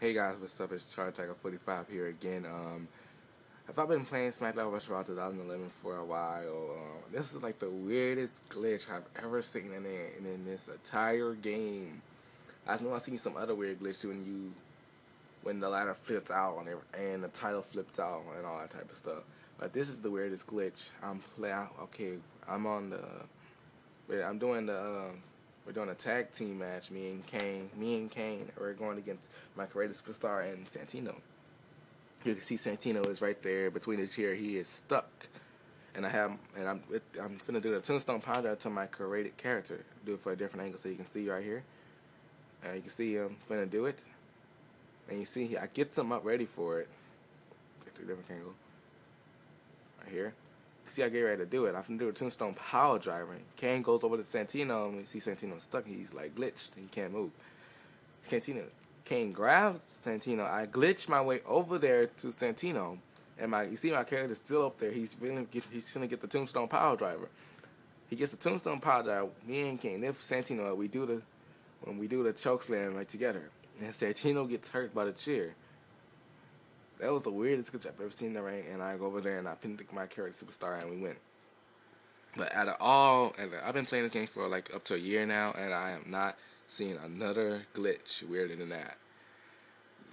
Hey guys, what's up? It's Charlie Tiger 45 here again. Um, have I been playing SmackDown Vs. 2011 for a while? Um, this is like the weirdest glitch I've ever seen in, it, in this entire game. I know I've seen some other weird glitch when you, when the ladder flips out and, and the title flips out and all that type of stuff. But this is the weirdest glitch. I'm play. Okay, I'm on the. Wait, I'm doing the. Uh, we're doing a tag team match. Me and Kane. Me and Kane. We're going against my creative superstar and Santino. You can see Santino is right there between the chair. He is stuck, and I have and I'm I'm gonna do the tombstone pounder to my created character. Do it for a different angle so you can see right here. And you can see him finna do it, and you see I get some up ready for it. Get to a different angle. Right here see I get ready to do it. I'm gonna do a tombstone power driver. Kane goes over to Santino and we see Santino stuck. He's like glitched. He can't move. Santino Kane grabs Santino. I glitch my way over there to Santino. And my you see my character's still up there. He's gonna get he's gonna get the tombstone power driver. He gets the tombstone power driver. Me and Kane, if Santino, we do the when we do the choke slam like together. And Santino gets hurt by the chair. That was the weirdest glitch I've ever seen in the ring, and I go over there and I pinned my character superstar and we win. But out of all, I've been playing this game for like up to a year now, and I am not seeing another glitch weirder than that.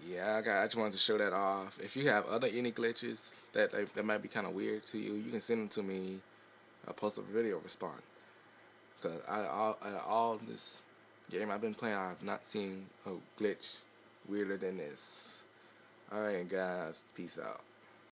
Yeah, I, just wanted to show that off. If you have other any glitches that that might be kind of weird to you, you can send them to me. I'll post a video respond. Because out of all, out of all this game I've been playing, I've not seen a glitch weirder than this. Alright, guys. Peace out.